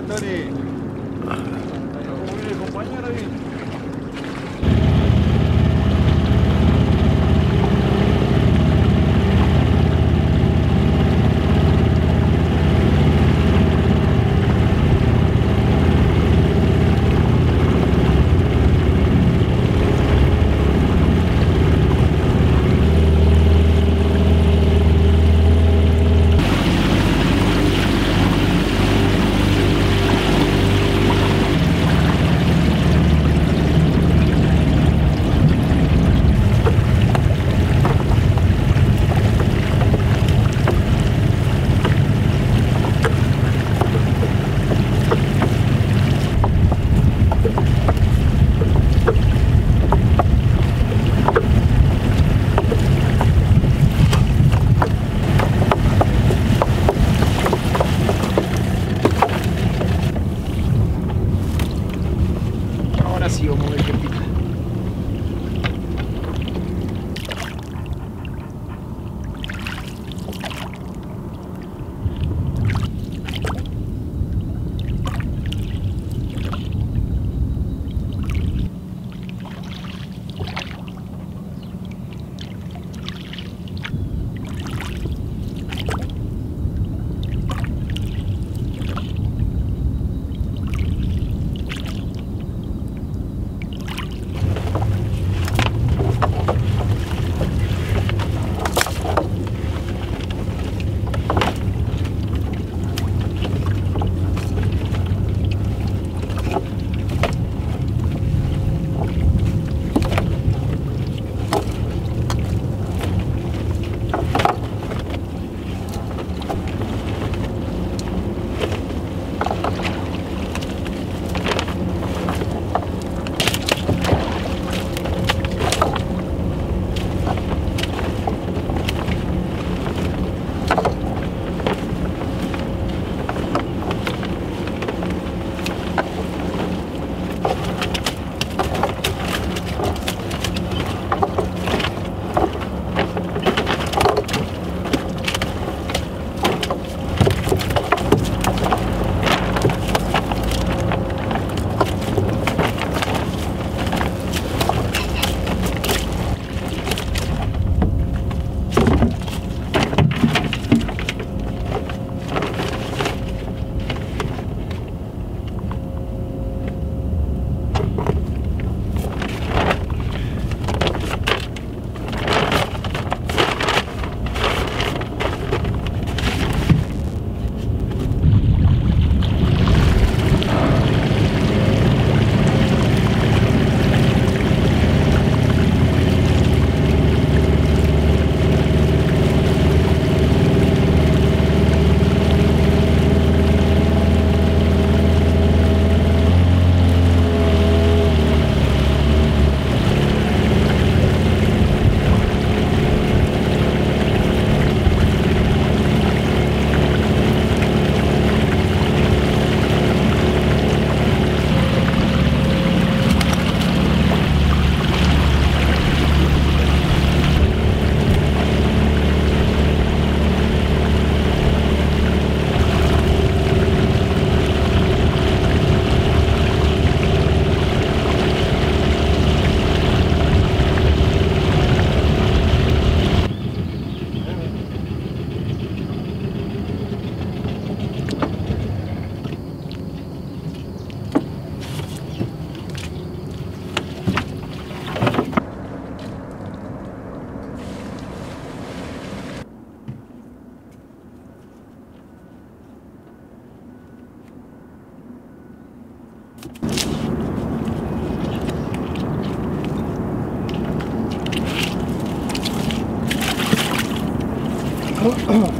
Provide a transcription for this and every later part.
Anatoli. Ahora sí vamos a Oh.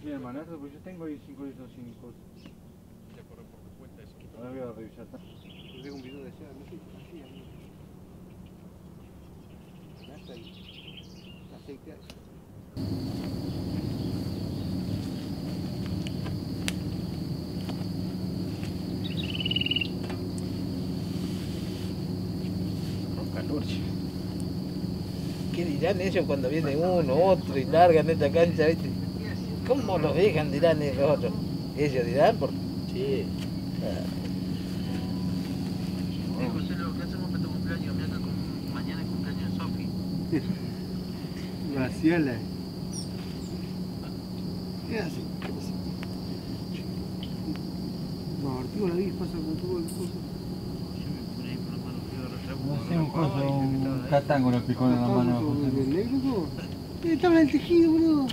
empieza a correr. Eso tiene el manazo, pues yo tengo ahí 5 litros sin cosas. Ya corre por tu cuenta eso. Ahora voy a revisar. Yo tengo un video de seda, no sé, así, así. Nasa y aceite. ¿Qué dirán ellos cuando viene uno, otro y largan esta cancha, viste? ¿Cómo los dejan, dirán los otros? Ellos dirán, porque... Sí. José, lo que hacemos para tu cumpleaños, mira que con- mañana es cumpleaños de Sofi. Vacíala. ¿Qué hace? No, Artigo la vi, pasa con todo el coso. No sé, un coso, un con los picones en la mano. ¿El negro? Estaba en el tejido, boludo.